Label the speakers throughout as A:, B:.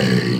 A: Hey.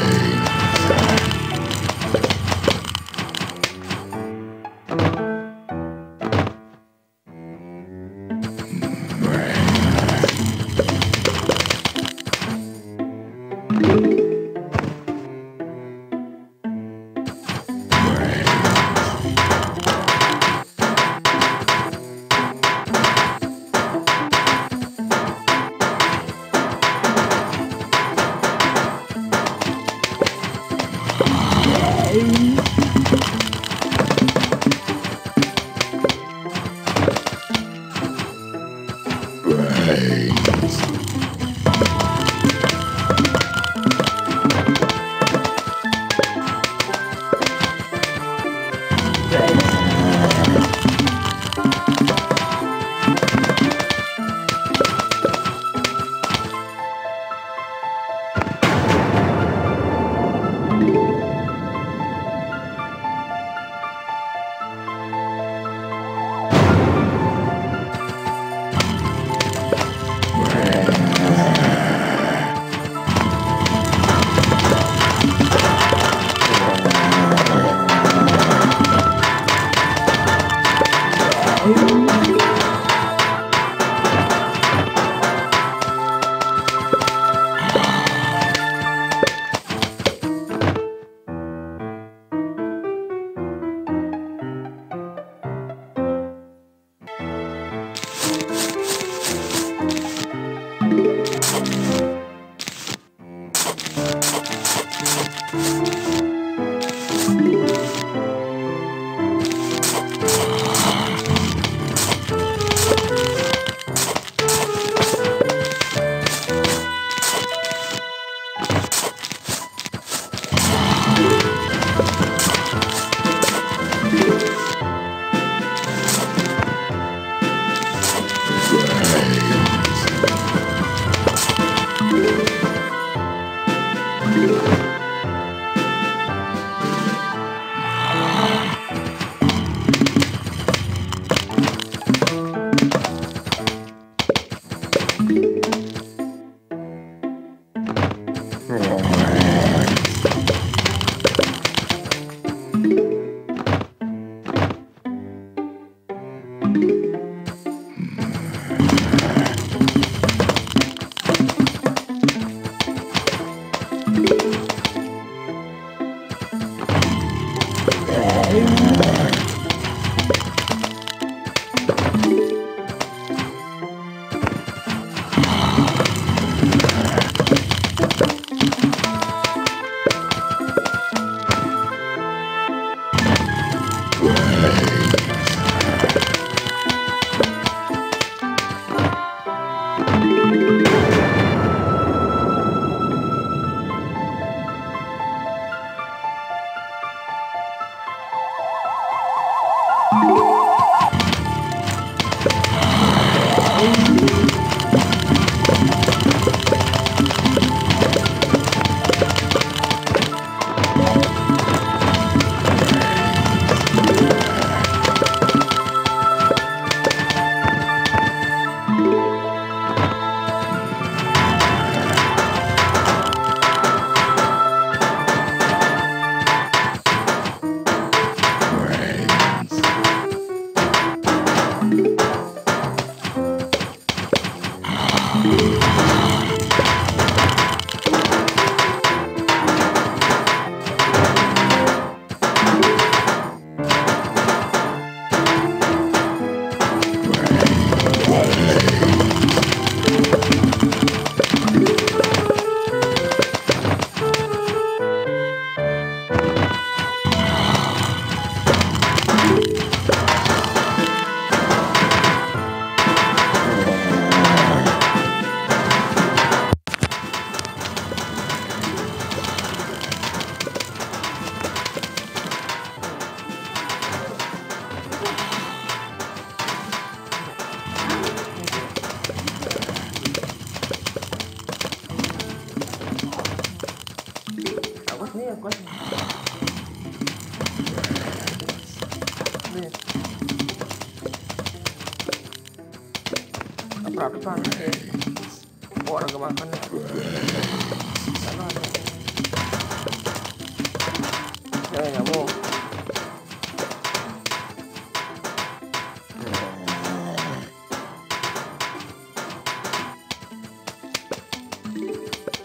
B: Hey. Hey.
C: Thank you. Thank you.
D: lapar ya orang ya, kemakan sana ada jangan